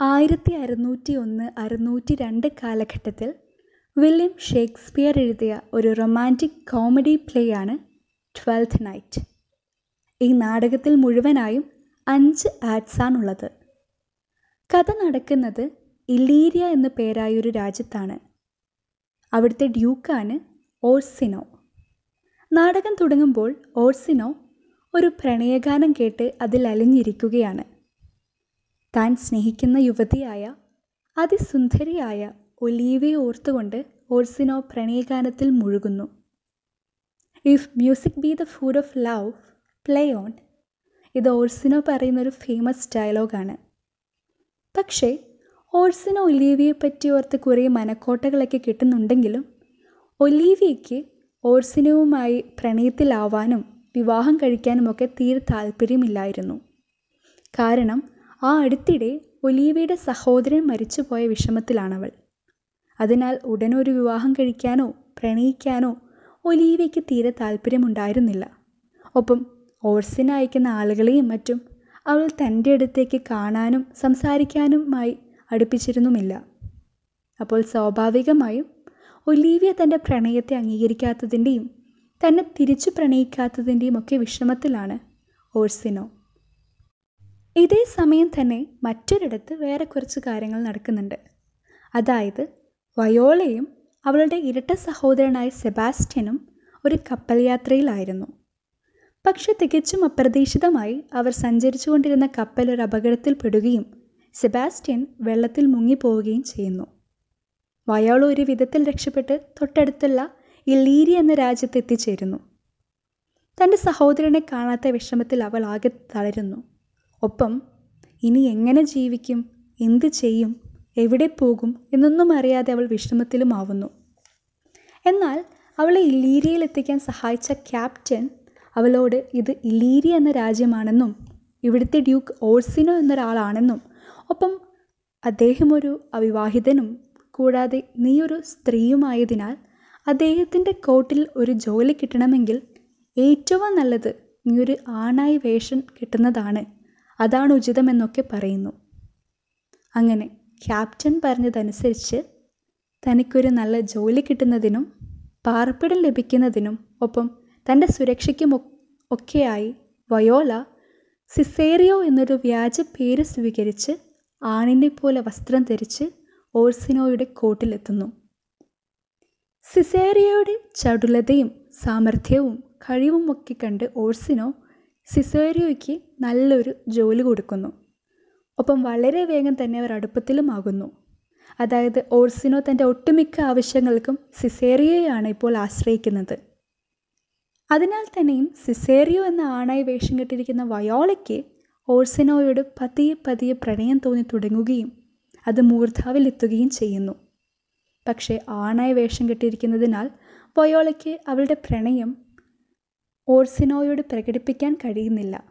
ആയിരത്തി അറുന്നൂറ്റി ഒന്ന് അറുന്നൂറ്റി രണ്ട് കാലഘട്ടത്തിൽ വില്യം ഷേക്സ്പിയർ എഴുതിയ ഒരു റൊമാന്റിക് കോമഡി പ്ലേയാണ് ട്വൽത്ത് നൈറ്റ്. ഈ നാടകത്തിൽ മുഴുവനായും അഞ്ച് ആക്ട്സാണുള്ളത് കഥ നടക്കുന്നത് ഇല്ലീരിയ എന്ന പേരായൊരു രാജ്യത്താണ്. അവിടുത്തെ ഡ്യൂക്കാണ് ഓർസിനോ. നാടകം തുടങ്ങുമ്പോൾ ഓർസിനോ ഒരു പ്രണയഗാനം കേട്ട് അതിൽ അലിഞ്ഞിരിക്കുകയാണ് താൻ സ്നേഹിക്കുന്ന യുവതിയായ അതിസുന്ദരിയായ ഒലീവയെ ഓർത്തുകൊണ്ട് ഓർസിനോ പ്രണയഗാനത്തിൽ മുഴുകുന്നു. If music be the food of love play on ഇത് ഓർസിനോ പറയുന്നൊരു ഫേമസ് ഡയലോഗാണ് പക്ഷേ ഓർസിനോ ഒലീവിയെ പറ്റി ഓർത്ത് കുറേ മനക്കോട്ടകളൊക്കെ കിട്ടുന്നുണ്ടെങ്കിലും ഒലീവിയയ്ക്ക് ഓർസിനവുമായി പ്രണയത്തിലാവാനും വിവാഹം കഴിക്കാനുമൊക്കെ തീരെ താല്പര്യമില്ലായിരുന്നു. കാരണം ആ അടുത്തിടെ ഒലീവയുടെ സഹോദരൻ മരിച്ചുപോയ വിഷമത്തിലാണവൾ. അതിനാൽ ഉടനൊരു വിവാഹം കഴിക്കാനോ പ്രണയിക്കാനോ ഒലീവയ്ക്ക് തീരെ താല്പര്യമുണ്ടായിരുന്നില്ല ഒപ്പം ഓർസിന് അയക്കുന്ന ആളുകളെയും മറ്റും അവൾ തന്റെ അടുത്തേക്ക് കാണാനും സംസാരിക്കാനുമായി അടുപ്പിച്ചിരുന്നുമില്ല. അപ്പോൾ സ്വാഭാവികമായും ഒലീവിയ തന്റെ പ്രണയത്തെ അംഗീകരിക്കാത്തതിന്റെയും തന്നെ തിരിച്ചു പ്രണയിക്കാത്തതിന്റെയും ഒക്കെ വിഷമത്തിലാണ് ഓർസിനോ. ഇതേ സമയം തന്നെ മറ്റൊരിടത്ത് വേറെ കുറച്ച് കാര്യങ്ങൾ നടക്കുന്നുണ്ട്. അതായത് വയോളയും അവളുടെ ഇരട്ട സഹോദരനായ സെബാസ്റ്റ്യനും ഒരു കപ്പൽ യാത്രയിലായിരുന്നു. പക്ഷെ തികച്ചും അപ്രതീക്ഷിതമായി അവർ സഞ്ചരിച്ചുകൊണ്ടിരുന്ന കപ്പൽ ഒരു അപകടത്തിൽപ്പെടുകയും സെബാസ്റ്റ്യൻ വെള്ളത്തിൽ മുങ്ങിപ്പോവുകയും ചെയ്യുന്നു. വയോള ഒരു വിധത്തിൽ രക്ഷപ്പെട്ട് തൊട്ടടുത്തുള്ള ഇല്ലീരി എന്ന രാജ്യത്ത് എത്തിച്ചേരുന്നു. തന്റെ സഹോദരനെ കാണാത്ത വിഷമത്തിൽ അവൾ ആകെ തളരുന്നു. ഒപ്പം ഇനി എങ്ങനെ ജീവിക്കും എന്ത് ചെയ്യും എവിടെ പോകും എന്നൊന്നും അറിയാതെ അവൾ വിഷമത്തിലുമാവുന്നു. എന്നാൽ അവളെ ഇല്ലീരിയയിൽ എത്തിക്കാൻ സഹായിച്ച ക്യാപ്റ്റൻ അവളോട് ഇത് ഇലീരിയ എന്ന രാജ്യമാണെന്നും ഇവിടുത്തെ ഡ്യൂക്ക് ഓഴ്സിനോ എന്നൊരാളാണെന്നും ഒപ്പം അദ്ദേഹം ഒരു അവിവാഹിതനും കൂടാതെ നീയൊരു സ്ത്രീയുമായതിനാൽ അദ്ദേഹത്തിന്റെ കോട്ടിൽ ഒരു ജോലി കിട്ടണമെങ്കിൽ ഏറ്റവും നല്ലത് നീ ഒരു ആണായി വേഷം കിട്ടുന്നതാണ്. അതാണ് ഉചിതമെന്നൊക്കെ പറയുന്നു. അങ്ങനെ ക്യാപ്റ്റൻ പറഞ്ഞതനുസരിച്ച് തനിക്കൊരു നല്ല ജോലി കിട്ടുന്നതിനും പാർപ്പിടം ലഭിക്കുന്നതിനും ഒപ്പം തന്റെ സുരക്ഷയ്ക്കും ഒക്കെയായി വയോല സിസേറിയോ എന്നൊരു വ്യാജ പേര് സ്വീകരിച്ച് ആണിനെ പോലെ വസ്ത്രം ധരിച്ച് ഓർസിനോയുടെ കോട്ടിലെത്തുന്നു. സിസേറിയോയുടെ ചടുലതയും സാമർഥ്യവും കഴിവും ഒക്കെ കണ്ട് ഓർസിനോ സിസേറിയോയ്ക്ക് നല്ലൊരു ജോലി കൊടുക്കുന്നു. ഒപ്പം വളരെ വേഗം തന്നെ അവർ അടുപ്പത്തിലുമാകുന്നു അതായത് ഓർസിനോ തന്റെ ഒട്ടുമിക്ക ആവശ്യങ്ങൾക്കും സിസേറിയോയാണ് ഇപ്പോൾ ആശ്രയിക്കുന്നത്. അതിനാൽ തന്നെയും സിസേറിയോ എന്ന ആണായി വേഷം കെട്ടിരിക്കുന്ന വയോളയ്ക്ക് ഓർസിനോയോട് പതിയെ പതിയെ പ്രണയം തോന്നി തുടങ്ങുകയും അത് മൂർധാവിലെത്തുകയും ചെയ്യുന്നു. പക്ഷേ ആണായി വേഷം കെട്ടിയിരിക്കുന്നതിനാൽ വയോളയ്ക്ക് അവളുടെ പ്രണയം ഓർസിനോയോട് പ്രകടിപ്പിക്കാൻ കഴിയുന്നില്ല.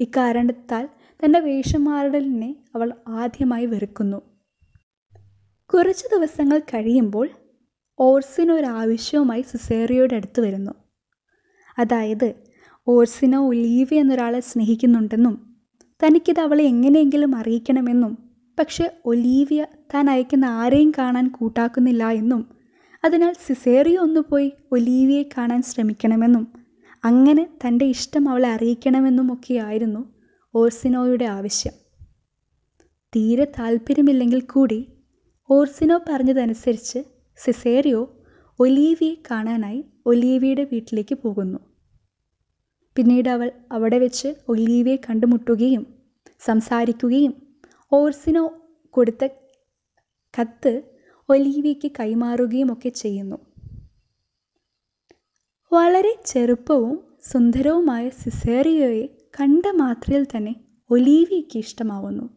ഇക്കാരണത്താൽ തന്റെ വേഷം മാറലിനെ അവൾ ആദ്യമായി വെറുക്കുന്നു. കുറച്ച് ദിവസങ്ങൾ കഴിയുമ്പോൾ ഓർസിനോ ഒരാവശ്യവുമായി സുസേറിയോടെ അടുത്ത് വരുന്നു. അതായത് ഓർസിനോ ഒലീവി എന്നൊരാളെ സ്നേഹിക്കുന്നുണ്ടെന്നും തനിക്കിത് അവളെ എങ്ങനെയെങ്കിലും അറിയിക്കണമെന്നും പക്ഷെ ഒലീവിയ താൻ അയക്കുന്ന ആരെയും കാണാൻ കൂട്ടാക്കുന്നില്ല എന്നും അതിനാൽ സിസേറിയോ ഒന്ന് പോയി ഒലീവിയെ കാണാൻ ശ്രമിക്കണമെന്നും അങ്ങനെ തന്റെ ഇഷ്ടം അവളെ അറിയിക്കണമെന്നും ഒക്കെയായിരുന്നു ഓർസിനോയുടെ ആവശ്യം. തീരെ താല്പര്യമില്ലെങ്കിൽ കൂടി ഓർസിനോ പറഞ്ഞതനുസരിച്ച് സിസേറിയോ ഒലീവിയെ കാണാനായി ഒലീവിയുടെ വീട്ടിലേക്ക് പോകുന്നു. പിന്നീട് അവൾ അവിടെ വെച്ച് ഒലീവിയെ കണ്ടുമുട്ടുകയും സംസാരിക്കുകയും ഓർസിനോ കൊടുത്ത കത്ത് ഒലീവിയയ്ക്ക് കൈമാറുകയും ഒക്കെ ചെയ്യുന്നു. വളരെ ചെറുപ്പവും സുന്ദരവുമായ സിസേറിയോയെ കണ്ട മാത്രയിൽ തന്നെ ഒലീവിയയ്ക്ക് ഇഷ്ടമാവുന്നു.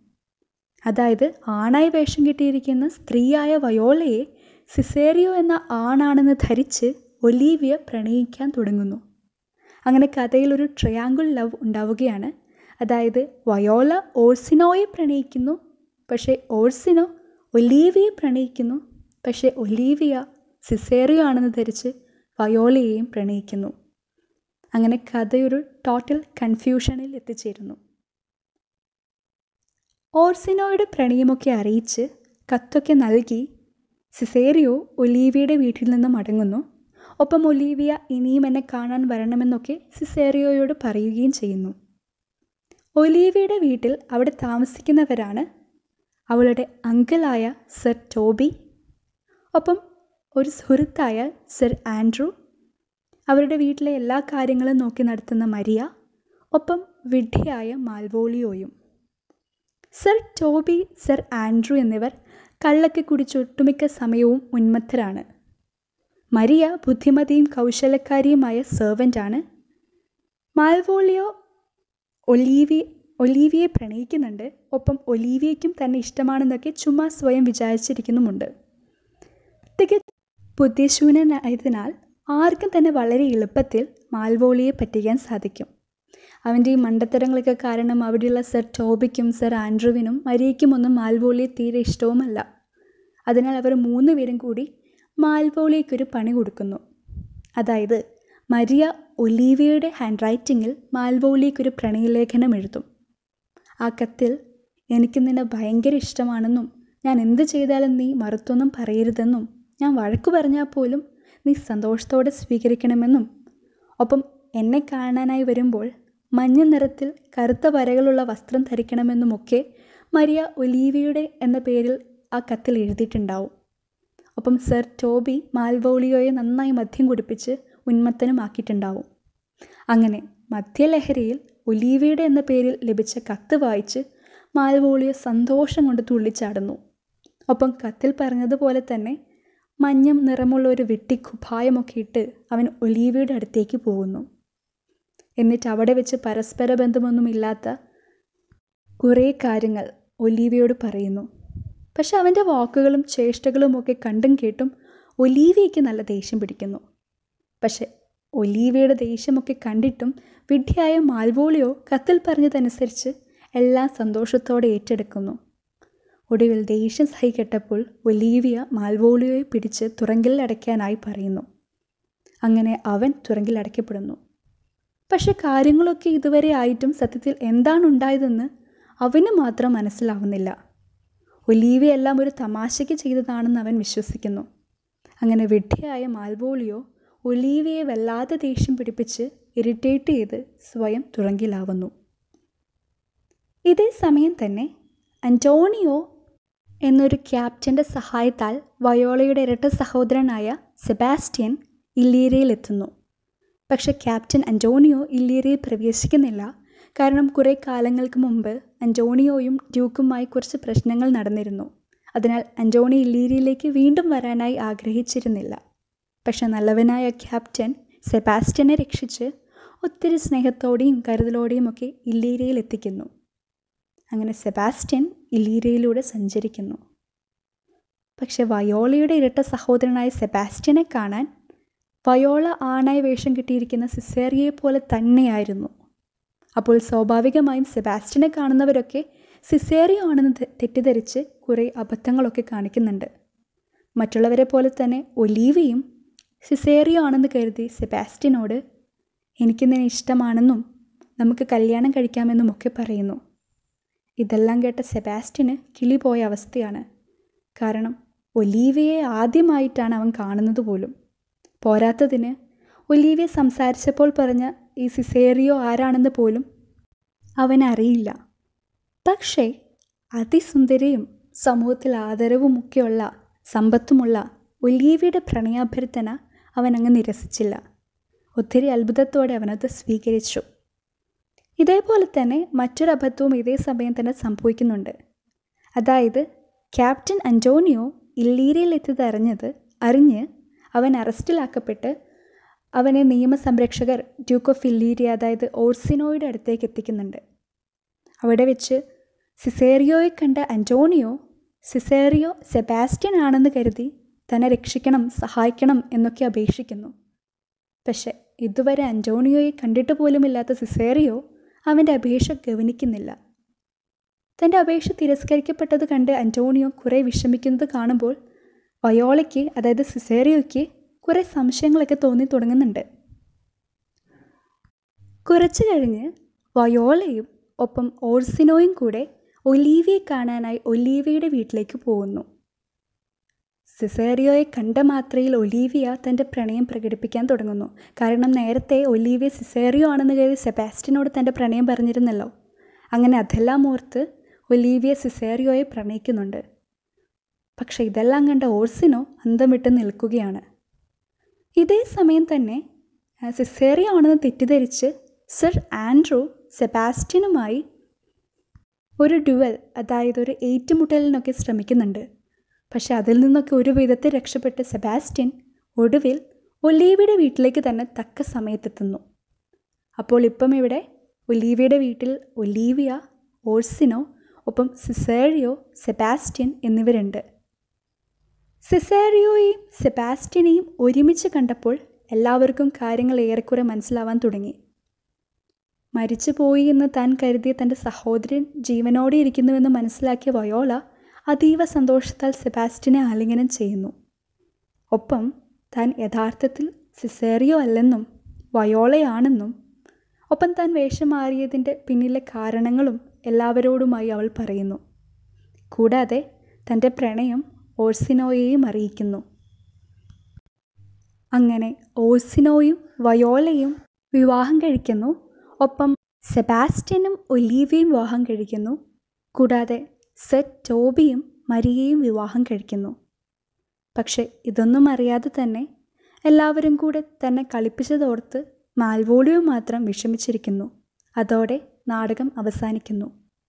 അതായത് ആണായി വേഷം കിട്ടിയിരിക്കുന്ന സ്ത്രീയായ വയോളയെ സിസേറിയോ എന്ന ആണാണെന്ന് ധരിച്ച് ഒലീവിയ പ്രണയിക്കാൻ തുടങ്ങുന്നു. അങ്ങനെ കഥയിൽ ഒരു ട്രയാങ്കിൾ ലവ് ഉണ്ടാവുകയാണ്. അതായത് വയോള ഓർസിനോയെ പ്രണയിക്കുന്നു പക്ഷേ ഓർസിനോ ഒലീവിയെ പ്രണയിക്കുന്നു പക്ഷേ ഒലീവിയ സിസേറിയോ ആണെന്ന് ധരിച്ച് വയോളയെയും പ്രണയിക്കുന്നു. അങ്ങനെ കഥയൊരു ടോട്ടൽ കൺഫ്യൂഷനിൽ എത്തിച്ചേരുന്നു. ഓർസിനോയുടെ പ്രണയമൊക്കെ അറിയിച്ച് കത്തൊക്കെ നൽകി സിസേറിയോ ഒലീവിയുടെ വീട്ടിൽ നിന്ന് മടങ്ങുന്നു. ഒപ്പം ഒലീവിയ ഇനിയും എന്നെ കാണാൻ വരണമെന്നൊക്കെ സിസേറിയോയോട് പറയുകയും ചെയ്യുന്നു. ഒലീവിയുടെ വീട്ടിൽ അവിടെ താമസിക്കുന്നവരാണ് അവളുടെ അങ്കിളായ സർ ടോബി. ഒപ്പം ഒരു സുഹൃത്തായ സർ ആൻഡ്രൂ അവരുടെ വീട്ടിലെ എല്ലാ കാര്യങ്ങളും നോക്കി നടത്തുന്ന മരിയ ഒപ്പം വിഡ്ഢിയായ മാൽവോളിയോയും. സർ ടോബി സർ ആൻഡ്രൂ എന്നിവർ കള്ളൊക്കെ കുടിച്ച് ഒട്ടുമിക്ക സമയവും ഉന്മത്തരാണ്. മരിയ ബുദ്ധിമതിയും കൗശലക്കാരിയുമായ സെർവന്റാണ് മാൽവോളിയോ ഒലീവി ഒലീവിയെ പ്രണയിക്കുന്നുണ്ട്. ഒപ്പം ഒലീവിയയ്ക്കും തന്നെ ഇഷ്ടമാണെന്നൊക്കെ ചുമ്മാ സ്വയം വിചാരിച്ചിരിക്കുന്നുമുണ്ട്. ബുദ്ധിശൂന്യനായതിനാൽ ആർക്കും തന്നെ വളരെ എളുപ്പത്തിൽ മാൽവോളിയെ പറ്റിക്കാൻ സാധിക്കും. അവന്റെ ഈ മണ്ടത്തരങ്ങളൊക്കെ കാരണം അവിടെയുള്ള സർ ടോബിക്കും സർ ആൻഡ്രുവിനും മരിയയ്ക്കുമൊന്നും മാൽവോളിയെ തീരെ ഇഷ്ടവുമല്ല. അതിനാൽ അവർ മൂന്ന് പേരും കൂടി മാൽവോളിയയ്ക്കൊരു പണി കൊടുക്കുന്നു. അതായത് മരിയ ഒലീവിയയുടെ ഹാൻഡ് റൈറ്റിങ്ങിൽ മാൽവോളിയയ്ക്കൊരു പ്രണയലേഖനം എഴുതും. ആ കത്തിൽ എനിക്ക് നിന്നെ ഭയങ്കര ഇഷ്ടമാണെന്നും ഞാൻ എന്ത് ചെയ്താലും നീ മറുത്തൊന്നും പറയരുതെന്നും ഞാൻ വഴക്കു പറഞ്ഞാൽ പോലും നീ സന്തോഷത്തോടെ സ്വീകരിക്കണമെന്നും ഒപ്പം എന്നെ കാണാനായി വരുമ്പോൾ മഞ്ഞ നിറത്തിൽ കറുത്ത വരകളുള്ള വസ്ത്രം ധരിക്കണമെന്നുമൊക്കെ മരിയ ഒലീവിയുടെ എന്ന പേരിൽ ആ കത്തിൽ എഴുതിയിട്ടുണ്ടാവും. ഒപ്പം സർ ടോബി മാൽവോളിയോയെ നന്നായി മദ്യം കുടിപ്പിച്ച് ഉന്മത്തനുമാക്കിയിട്ടുണ്ടാവും അങ്ങനെ മദ്യലഹരിയിൽ ഒലീവിയുടെ എന്ന പേരിൽ ലഭിച്ച കത്ത് വായിച്ച് മാൽവോളിയോ സന്തോഷം കൊണ്ട് തുള്ളിച്ചാടുന്നു. ഒപ്പം കത്തിൽ പറഞ്ഞതുപോലെ തന്നെ മഞ്ഞം നിറമുള്ള ഒരു വെട്ടി കുപ്പായമൊക്കെ ഇട്ട് അവൻ ഒലീവിയുടെ അടുത്തേക്ക് പോകുന്നു. എന്നിട്ട് അവിടെ വെച്ച് പരസ്പര ബന്ധമൊന്നുമില്ലാത്ത കുറേ കാര്യങ്ങൾ ഒലീവിയോട് പറയുന്നു. പക്ഷെ അവന്റെ വാക്കുകളും ചേഷ്ടകളും ഒക്കെ കണ്ടും കേട്ടും ഒലീവിയയ്ക്ക് നല്ല ദേഷ്യം പിടിക്കുന്നു. പക്ഷെ ഒലീവിയുടെ ദേഷ്യമൊക്കെ കണ്ടിട്ടും വിഡ്ഢിയായ മാൽവോളിയോ കത്തിൽ പറഞ്ഞതനുസരിച്ച് എല്ലാം സന്തോഷത്തോടെ ഏറ്റെടുക്കുന്നു. ഒടുവിൽ ദേഷ്യം സഹിക്കെട്ടപ്പോൾ ഒലീവിയ മാൽവോളിയോയെ പിടിച്ച് തുറങ്കിൽ അടയ്ക്കാനായി പറയുന്നു. അങ്ങനെ അവൻ തുറങ്കിൽ അടയ്ക്കപ്പെടുന്നു. പക്ഷെ കാര്യങ്ങളൊക്കെ ഇതുവരെ ആയിട്ടും സത്യത്തിൽ എന്താണ് ഉണ്ടായതെന്ന് അവന് മാത്രം മനസ്സിലാവുന്നില്ല. ഒലീവിയ എല്ലാം ഒരു തമാശയ്ക്ക് ചെയ്തതാണെന്ന് അവൻ വിശ്വസിക്കുന്നു. അങ്ങനെ വിഡ്ഢിയായ മാൽവോളിയോ ഒലീവിയെ വല്ലാതെ ദേഷ്യം പിടിപ്പിച്ച് ഇറിറ്റേറ്റ് ചെയ്ത് സ്വയം തുറങ്കിലാവുന്നു. ഇതേ സമയം തന്നെ അന്റോണിയോ എന്നൊരു ക്യാപ്റ്റന്റെ സഹായത്താൽ വയോളയുടെ ഇരട്ട സഹോദരനായ സെബാസ്റ്റ്യൻ ഇല്ലീരയിലെത്തുന്നു പക്ഷെ ക്യാപ്റ്റൻ അന്റോണിയോ ഇല്ലീരയിൽ പ്രവേശിക്കുന്നില്ല. കാരണം കുറേ കാലങ്ങൾക്ക് മുമ്പ് അന്റോണിയോയും ഡ്യൂക്കുമായി കുറച്ച് പ്രശ്നങ്ങൾ നടന്നിരുന്നു. അതിനാൽ അന്റോണി ഇല്ലീരയിലേക്ക് വീണ്ടും വരാനായി ആഗ്രഹിച്ചിരുന്നില്ല. പക്ഷെ നല്ലവനായ ക്യാപ്റ്റൻ സെബാസ്റ്റ്യനെ രക്ഷിച്ച് ഒത്തിരി സ്നേഹത്തോടെയും കരുതലോടെയും ഒക്കെ ഇല്ലീരയിൽ എത്തിക്കുന്നു അങ്ങനെ സെബാസ്റ്റ്യൻ ഇല്ലീരയിലൂടെ സഞ്ചരിക്കുന്നു. പക്ഷെ വയോളയുടെ ഇരട്ട സഹോദരനായ സെബാസ്റ്റ്യനെ കാണാൻ വയോള ആണായി വേഷം കിട്ടിയിരിക്കുന്ന സിസേറിയെ പോലെ തന്നെയായിരുന്നു. അപ്പോൾ സ്വാഭാവികമായും സെബാസ്റ്റ്യനെ കാണുന്നവരൊക്കെ സിസേറിയോ ആണെന്ന് തെറ്റിദ്ധരിച്ച് കുറേ അബദ്ധങ്ങളൊക്കെ കാണിക്കുന്നുണ്ട്. മറ്റുള്ളവരെ പോലെ തന്നെ ഒലീവയും സിസേറിയോ ആണെന്ന് കരുതി സെബാസ്റ്റ്യനോട് എനിക്ക് നിന്നെ ഇഷ്ടമാണെന്നും നമുക്ക് കല്യാണം കഴിക്കാമെന്നും ഒക്കെ പറയുന്നു. ഇതെല്ലാം കേട്ട സെബാസ്റ്റിന് കിളി പോയ അവസ്ഥയാണ്. കാരണം ഒലീവിയെ ആദ്യമായിട്ടാണ് അവൻ കാണുന്നത് പോലും. പോരാത്തതിന് ഒലീവിയ സംസാരിച്ചപ്പോൾ പറഞ്ഞ ഈ സിസേറിയോ ആരാണെന്ന് പോലും അവനറിയില്ല. പക്ഷേ അതിസുന്ദരിയും സമൂഹത്തിൽ ആദരവുമൊക്കെയുള്ള സമ്പത്തുമുള്ള ഒലീവിയുടെ പ്രണയാഭ്യർത്ഥന അവനങ്ങ് നിരസിച്ചില്ല. ഒത്തിരി അത്ഭുതത്തോടെ അവനത് സ്വീകരിച്ചു. ഇതേപോലെ തന്നെ മറ്റൊരു അബദ്ധവും ഇതേ സമയം തന്നെ സംഭവിക്കുന്നുണ്ട്. അതായത് ക്യാപ്റ്റൻ അന്റോണിയോ ഇല്ലീരയിൽ എത്തിയതറിഞ്ഞത് അറിഞ്ഞ് അവൻ അറസ്റ്റിലാക്കപ്പെട്ട് അവനെ നിയമസംരക്ഷകർ ഡ്യൂക്ക് ഓഫ് ഇല്ലീരിയ അതായത് ഓർസിനോയുടെ അടുത്തേക്ക് എത്തിക്കുന്നുണ്ട്. അവിടെ വെച്ച് സിസേറിയോയെ കണ്ട അന്റോണിയോ സിസേറിയോ സെബാസ്റ്റ്യൻ ആണെന്ന് കരുതി തന്നെ രക്ഷിക്കണം സഹായിക്കണം എന്നൊക്കെ അപേക്ഷിക്കുന്നു. പക്ഷേ ഇതുവരെ അന്റോണിയോയെ കണ്ടിട്ട് പോലുമില്ലാത്ത സിസേറിയോ അവന്റെ അപേക്ഷ ഗവനിക്കുന്നില്ല. തന്റെ അപേക്ഷ തിരസ്കരിക്കപ്പെട്ടത് കണ്ട് അന്റോണിയോ കുറെ വിഷമിക്കുന്നത് കാണുമ്പോൾ വയോളയ്ക്ക് അതായത് സിസേറിയോയ്ക്ക് കുറെ സംശയങ്ങളൊക്കെ തോന്നി തുടങ്ങുന്നുണ്ട്. കുറച്ചു കഴിഞ്ഞ് വയോളയും ഒപ്പം ഓർസിനോയും കൂടെ ഒലീവിയെ കാണാനായി ഒലീവിയുടെ വീട്ടിലേക്ക് പോകുന്നു. സിസേറിയോയെ കണ്ട മാത്രയിൽ ഒലീവിയ തന്റെ പ്രണയം പ്രകടിപ്പിക്കാൻ തുടങ്ങുന്നു. കാരണം നേരത്തെ ഒലീവിയ സിസേറിയോ ആണെന്ന് കരുതി സെബാസ്റ്റിനോട് തന്റെ പ്രണയം പറഞ്ഞിരുന്നല്ലോ. അങ്ങനെ അതെല്ലാം ഓർത്ത് ഒലീവിയ സിസേറിയോയെ പ്രണയിക്കുന്നുണ്ട്. പക്ഷേ ഇതെല്ലാം കണ്ട ഓർസിനോ അന്തം വിട്ട് നിൽക്കുകയാണ്. ഇതേ സമയം തന്നെ സിസേറിയോ ആണെന്ന് തെറ്റിദ്ധരിച്ച് സർ ആൻഡ്രൂ സെബാസ്റ്റ്യനുമായി ഒരു ഡ്യുവൽ അതായത് ഒരു ഏറ്റുമുട്ടലിനൊക്കെ ശ്രമിക്കുന്നുണ്ട്. പക്ഷെ അതിൽ നിന്നൊക്കെ ഒരു വിധത്തിൽ രക്ഷപ്പെട്ട് സെബാസ്റ്റ്യൻ ഒടുവിൽ ഒലീവിയുടെ വീട്ടിലേക്ക് തന്നെ തക്ക സമയത്തെത്തുന്നു. അപ്പോൾ ഇപ്പം ഇവിടെ ഒലീവിയുടെ വീട്ടിൽ ഒലീവിയ ഓഴ്സിനോ ഒപ്പം സിസേറിയോ സെബാസ്റ്റ്യൻ എന്നിവരുണ്ട്. സിസേറിയോയെയും സെബാസ്റ്റ്യനെയും ഒരുമിച്ച് കണ്ടപ്പോൾ എല്ലാവർക്കും കാര്യങ്ങൾ ഏറെക്കുറെ മനസ്സിലാവാൻ തുടങ്ങി. മരിച്ചുപോയി എന്ന് താൻ കരുതിയ തന്റെ സഹോദരൻ ജീവനോടെ ഇരിക്കുന്നുവെന്ന് മനസ്സിലാക്കിയ വയോള അതീവ സന്തോഷത്താൽ സെബാസ്റ്റിനെ ആലിംഗനം ചെയ്യുന്നു. ഒപ്പം താൻ യഥാർത്ഥത്തിൽ സിസേറിയോ അല്ലെന്നും വയോളയാണെന്നും ഒപ്പം താൻ വേഷം മാറിയതിന്റെ പിന്നിലെ കാരണങ്ങളും എല്ലാവരോടുമായി അവൾ പറയുന്നു. കൂടാതെ തന്റെ പ്രണയം ഓഴ്സിനോയെയും അറിയിക്കുന്നു. അങ്ങനെ ഓഴ്സിനോയും വയോളയും വിവാഹം കഴിക്കുന്നു. ഒപ്പം സെബാസ്റ്റ്യനും ഒലീവിയും വിവാഹം കഴിക്കുന്നു. കൂടാതെ സെറ്റ് ടോബിയും മരിയയും വിവാഹം കഴിക്കുന്നു. പക്ഷെ ഇതൊന്നും അറിയാതെ തന്നെ എല്ലാവരും കൂടെ തന്നെ കളിപ്പിച്ചതോർത്ത് മാൽവോളിയോ മാത്രം വിഷമിച്ചിരിക്കുന്നു. അതോടെ നാടകം അവസാനിക്കുന്നു.